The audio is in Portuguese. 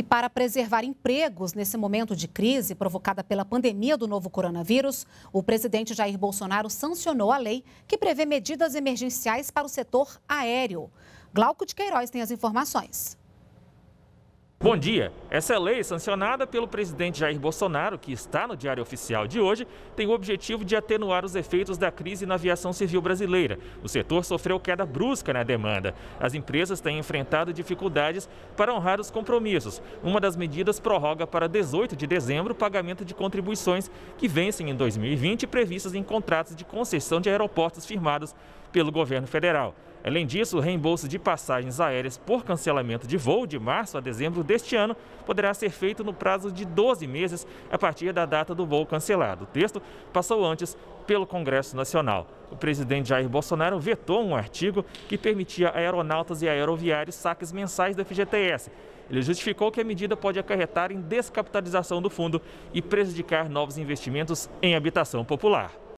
E para preservar empregos nesse momento de crise provocada pela pandemia do novo coronavírus, o presidente Jair Bolsonaro sancionou a lei que prevê medidas emergenciais para o setor aéreo. Glauco de Queiroz tem as informações. Bom dia. Essa lei, sancionada pelo presidente Jair Bolsonaro, que está no Diário Oficial de hoje, tem o objetivo de atenuar os efeitos da crise na aviação civil brasileira. O setor sofreu queda brusca na demanda. As empresas têm enfrentado dificuldades para honrar os compromissos. Uma das medidas prorroga para 18 de dezembro o pagamento de contribuições que vencem em 2020 previstas em contratos de concessão de aeroportos firmados pelo governo federal. Além disso, o reembolso de passagens aéreas por cancelamento de voo de março a dezembro deste ano poderá ser feito no prazo de 12 meses a partir da data do voo cancelado. O texto passou antes pelo Congresso Nacional. O presidente Jair Bolsonaro vetou um artigo que permitia a aeronautas e aeroviários saques mensais do FGTS. Ele justificou que a medida pode acarretar em descapitalização do fundo e prejudicar novos investimentos em habitação popular.